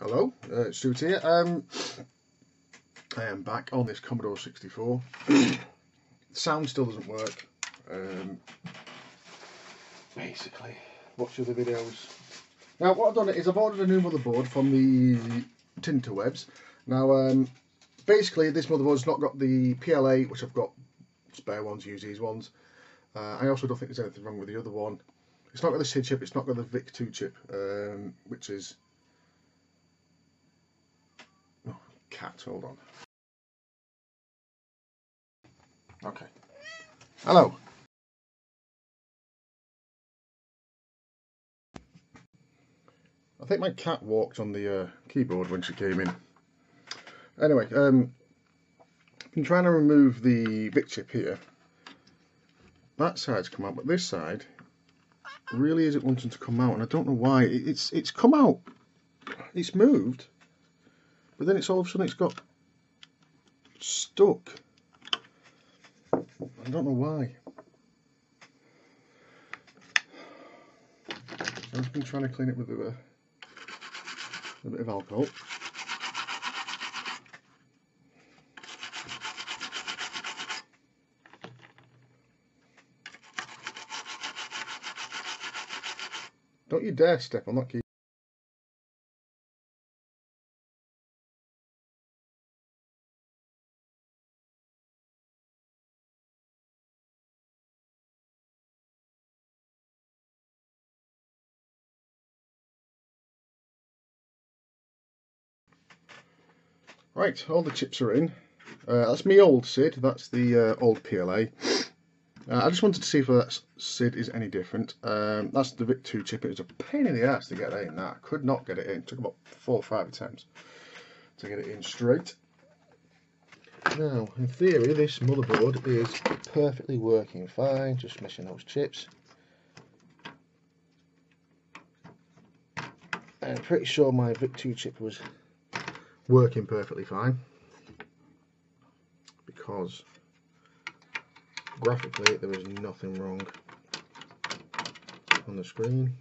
Hello, uh, Stuart here. Um, I am back on this Commodore 64. sound still doesn't work. Um, basically, watch other videos. Now, what I've done is I've ordered a new motherboard from the Tinterwebs. Now, um, basically, this motherboard's not got the PLA, which I've got spare ones, use these ones. Uh, I also don't think there's anything wrong with the other one. It's not got the SID chip, it's not got the VIC-2 chip, um, which is cat. Hold on. Okay. Hello. I think my cat walked on the uh, keyboard when she came in. Anyway, um, I've been trying to remove the VIC chip here. That side's come out, but this side really isn't wanting to come out, and I don't know why. It's it's come out. It's moved, but then it's all of a sudden it's got stuck. I don't know why. I've been trying to clean it with a, a bit of alcohol. Don't you dare step on that key. Right, all the chips are in. Uh, that's me old SID, that's the uh, old PLA. Uh, I just wanted to see if that SID is any different. Um, that's the VIC-2 chip. It was a pain in the ass to get that in. That could not get it in. It took about four or five attempts to get it in straight. Now, in theory, this motherboard is perfectly working fine. Just missing those chips. I'm pretty sure my VIC-2 chip was working perfectly fine because graphically there is nothing wrong on the screen.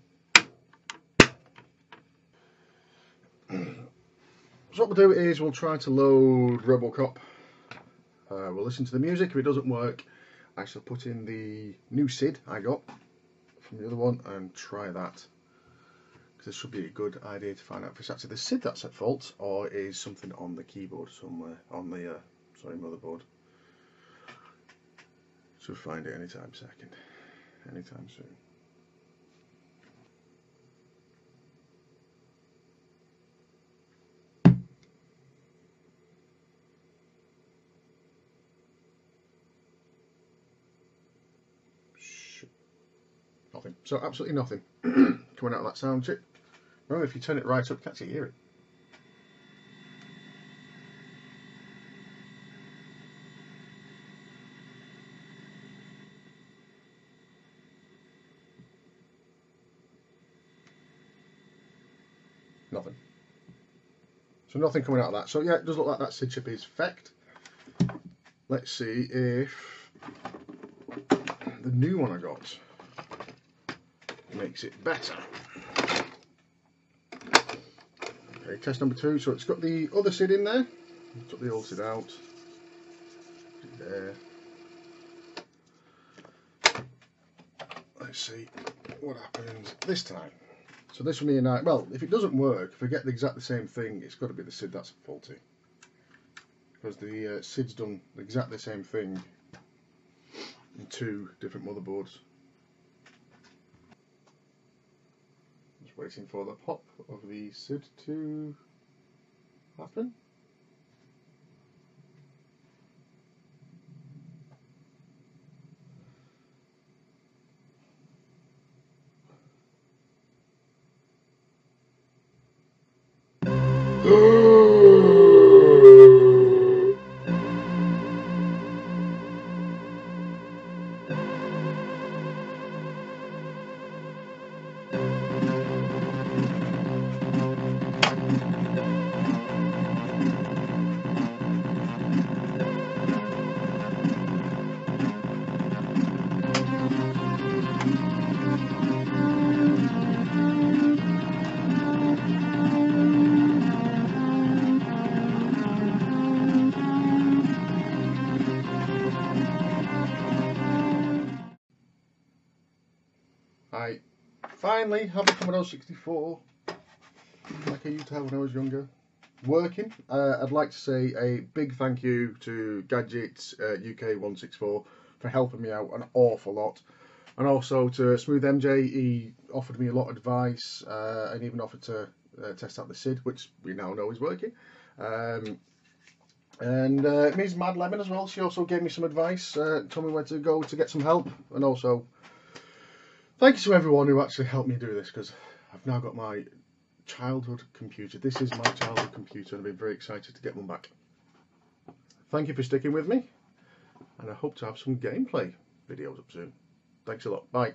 So what we'll do is we'll try to load Robocop. Uh, we'll listen to the music. If it doesn't work, I shall put in the new SID I got from the other one and try that. This should be a good idea to find out if it's actually the SID that's at fault or is something on the keyboard somewhere, on the uh, sorry motherboard. Should find it anytime second, anytime soon. Nothing. So absolutely nothing coming out of that sound chip. Remember, if you turn it right up, you can actually hear it. Nothing. So nothing coming out of that. So yeah, it does look like that SID chip is fecked. Let's see if the new one I got makes it better. Okay, test number two. So it's got the other SID in there. Took the old SID out. There. Let's see what happens this time. So this will be a night. Well, if it doesn't work, if I get the exact same thing, it's got to be the SID that's faulty. Because the uh, SID's done exactly the same thing in two different motherboards. Waiting for the pop of the SID to happen. Finally have a Commodore 64 like I used to have when I was younger working. Uh, I'd like to say a big thank you to Gadgets uh, UK 164 for helping me out an awful lot. And also to Smooth MJ, he offered me a lot of advice uh, and even offered to uh, test out the SID, which we now know is working. Um, and uh, Ms. Mad Lemon as well, she also gave me some advice, uh, told me where to go to get some help, and also thank you to everyone who actually helped me do this because I've now got my childhood computer. This is my childhood computer, and I've been very excited to get one back. Thank you for sticking with me, and I hope to have some gameplay videos up soon. Thanks a lot. Bye.